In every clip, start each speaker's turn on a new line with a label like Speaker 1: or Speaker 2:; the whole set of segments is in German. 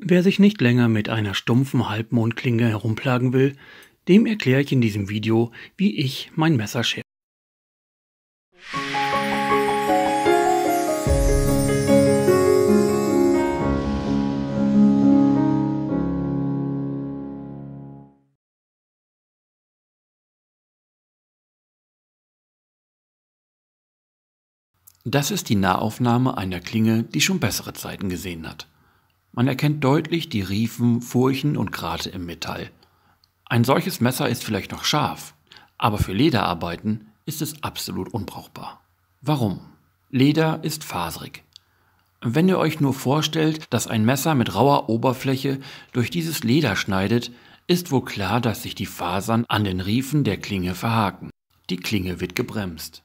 Speaker 1: Wer sich nicht länger mit einer stumpfen Halbmondklinge herumplagen will, dem erkläre ich in diesem Video, wie ich mein Messer schärfe. Das ist die Nahaufnahme einer Klinge, die schon bessere Zeiten gesehen hat. Man erkennt deutlich die Riefen, Furchen und Grate im Metall. Ein solches Messer ist vielleicht noch scharf, aber für Lederarbeiten ist es absolut unbrauchbar. Warum? Leder ist faserig. Wenn ihr euch nur vorstellt, dass ein Messer mit rauer Oberfläche durch dieses Leder schneidet, ist wohl klar, dass sich die Fasern an den Riefen der Klinge verhaken. Die Klinge wird gebremst.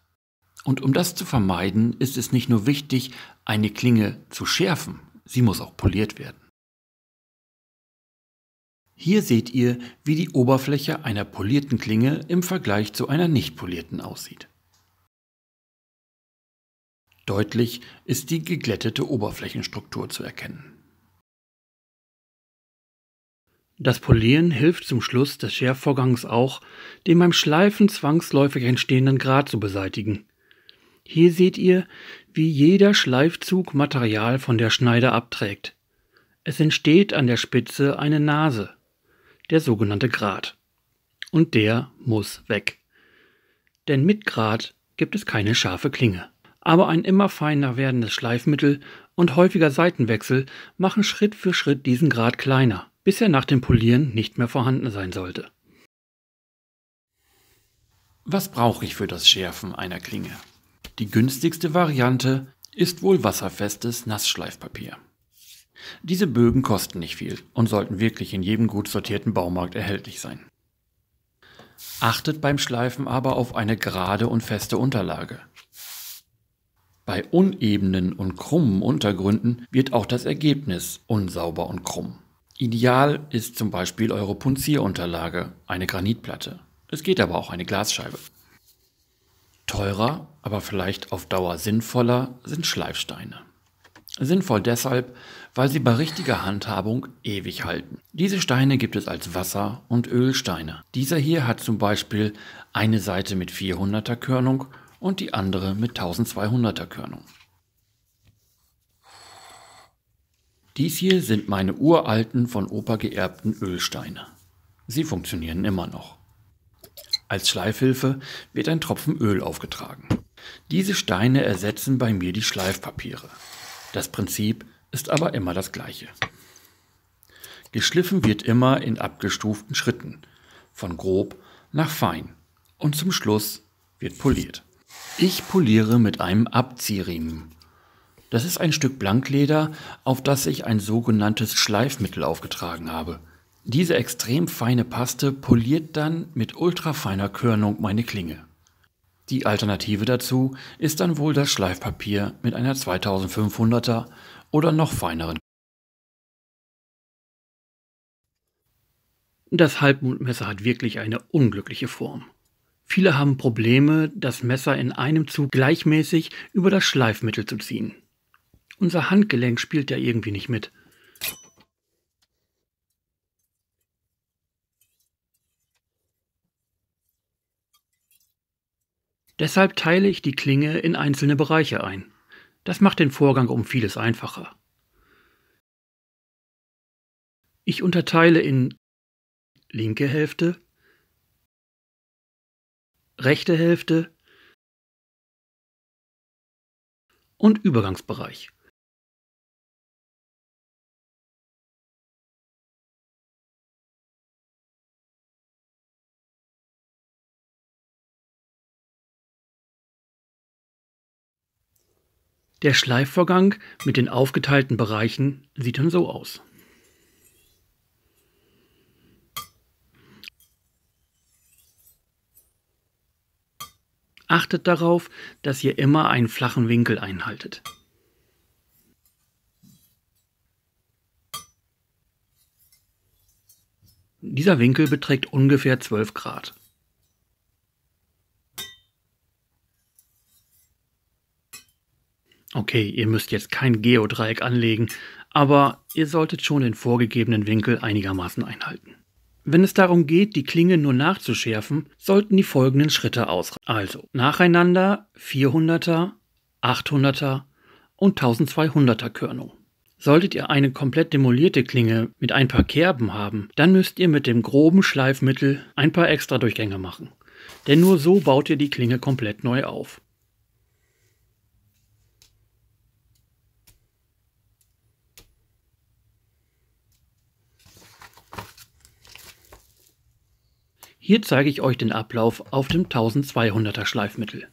Speaker 1: Und um das zu vermeiden, ist es nicht nur wichtig, eine Klinge zu schärfen, sie muss auch poliert werden. Hier seht ihr, wie die Oberfläche einer polierten Klinge im Vergleich zu einer nicht polierten aussieht. Deutlich ist die geglättete Oberflächenstruktur zu erkennen. Das Polieren hilft zum Schluss des Schärfvorgangs auch, den beim Schleifen zwangsläufig entstehenden Grat zu beseitigen. Hier seht ihr, wie jeder Schleifzug Material von der Schneide abträgt. Es entsteht an der Spitze eine Nase, der sogenannte Grat. Und der muss weg. Denn mit Grat gibt es keine scharfe Klinge. Aber ein immer feiner werdendes Schleifmittel und häufiger Seitenwechsel machen Schritt für Schritt diesen Grat kleiner, bis er nach dem Polieren nicht mehr vorhanden sein sollte. Was brauche ich für das Schärfen einer Klinge? Die günstigste Variante ist wohl wasserfestes Nassschleifpapier. Diese Bögen kosten nicht viel und sollten wirklich in jedem gut sortierten Baumarkt erhältlich sein. Achtet beim Schleifen aber auf eine gerade und feste Unterlage. Bei unebenen und krummen Untergründen wird auch das Ergebnis unsauber und krumm. Ideal ist zum Beispiel eure Punzierunterlage, eine Granitplatte. Es geht aber auch eine Glasscheibe. Teurer, aber vielleicht auf Dauer sinnvoller sind Schleifsteine. Sinnvoll deshalb, weil sie bei richtiger Handhabung ewig halten. Diese Steine gibt es als Wasser- und Ölsteine. Dieser hier hat zum Beispiel eine Seite mit 400er Körnung und die andere mit 1200er Körnung. Dies hier sind meine uralten, von Opa geerbten Ölsteine. Sie funktionieren immer noch. Als Schleifhilfe wird ein Tropfen Öl aufgetragen. Diese Steine ersetzen bei mir die Schleifpapiere. Das Prinzip ist aber immer das gleiche. Geschliffen wird immer in abgestuften Schritten, von grob nach fein und zum Schluss wird poliert. Ich poliere mit einem Abziehriemen. Das ist ein Stück Blankleder, auf das ich ein sogenanntes Schleifmittel aufgetragen habe. Diese extrem feine Paste poliert dann mit ultrafeiner Körnung meine Klinge. Die Alternative dazu ist dann wohl das Schleifpapier mit einer 2500er oder noch feineren. Das Halbmondmesser hat wirklich eine unglückliche Form. Viele haben Probleme, das Messer in einem Zug gleichmäßig über das Schleifmittel zu ziehen. Unser Handgelenk spielt ja irgendwie nicht mit. Deshalb teile ich die Klinge in einzelne Bereiche ein. Das macht den Vorgang um vieles einfacher. Ich unterteile in linke Hälfte, rechte Hälfte und Übergangsbereich. Der Schleifvorgang mit den aufgeteilten Bereichen sieht dann so aus. Achtet darauf, dass ihr immer einen flachen Winkel einhaltet. Dieser Winkel beträgt ungefähr 12 Grad. Okay, ihr müsst jetzt kein Geodreieck anlegen, aber ihr solltet schon den vorgegebenen Winkel einigermaßen einhalten. Wenn es darum geht, die Klinge nur nachzuschärfen, sollten die folgenden Schritte ausreichen. Also nacheinander 400er, 800er und 1200er Körnung. Solltet ihr eine komplett demolierte Klinge mit ein paar Kerben haben, dann müsst ihr mit dem groben Schleifmittel ein paar extra Durchgänge machen. Denn nur so baut ihr die Klinge komplett neu auf. Hier zeige ich euch den Ablauf auf dem 1200er Schleifmittel.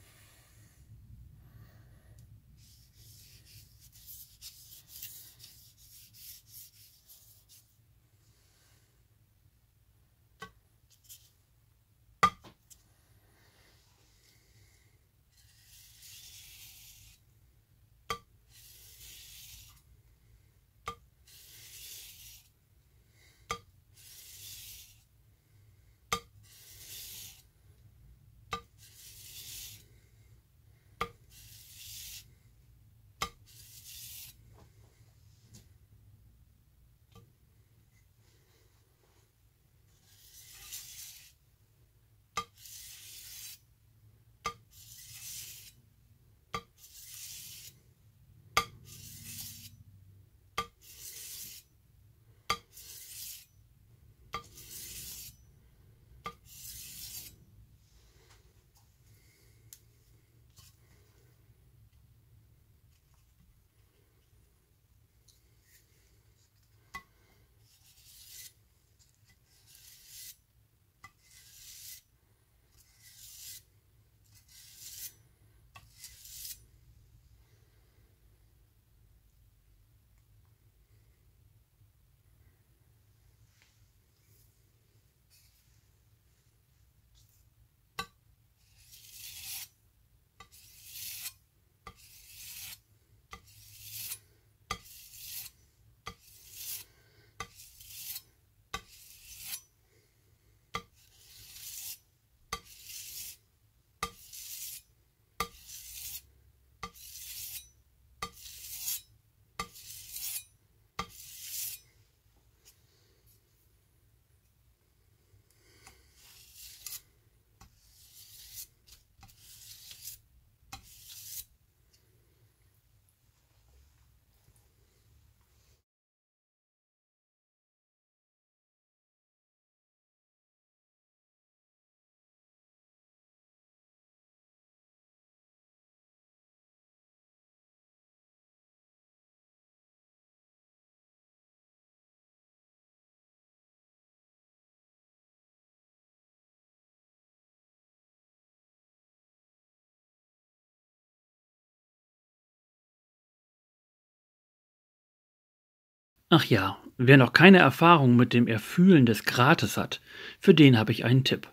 Speaker 1: Ach ja, wer noch keine Erfahrung mit dem Erfühlen des Grates hat, für den habe ich einen Tipp.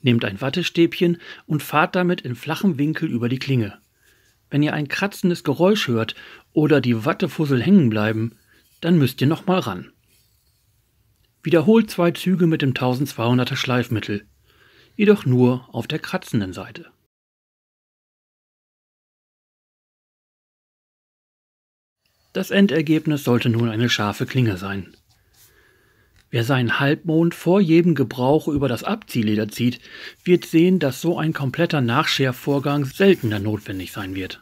Speaker 1: Nehmt ein Wattestäbchen und fahrt damit in flachem Winkel über die Klinge. Wenn ihr ein kratzendes Geräusch hört oder die Wattefussel hängen bleiben, dann müsst ihr nochmal ran. Wiederholt zwei Züge mit dem 1200er Schleifmittel, jedoch nur auf der kratzenden Seite. Das Endergebnis sollte nun eine scharfe Klinge sein. Wer seinen Halbmond vor jedem Gebrauch über das Abziehleder zieht, wird sehen, dass so ein kompletter Nachschärfvorgang seltener notwendig sein wird.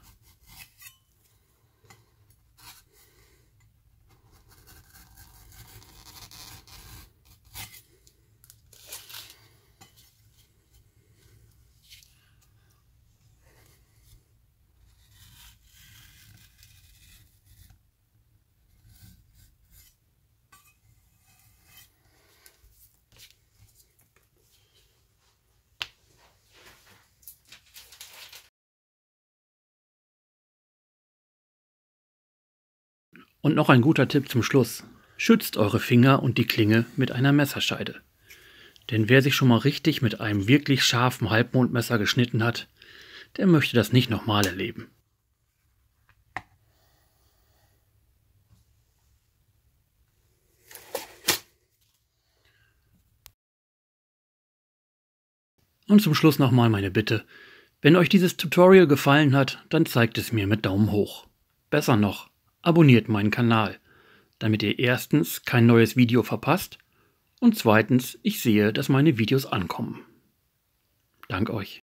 Speaker 1: Und noch ein guter Tipp zum Schluss. Schützt eure Finger und die Klinge mit einer Messerscheide. Denn wer sich schon mal richtig mit einem wirklich scharfen Halbmondmesser geschnitten hat, der möchte das nicht nochmal erleben. Und zum Schluss nochmal meine Bitte. Wenn euch dieses Tutorial gefallen hat, dann zeigt es mir mit Daumen hoch. besser noch, abonniert meinen Kanal, damit ihr erstens kein neues Video verpasst und zweitens ich sehe, dass meine Videos ankommen. Dank euch.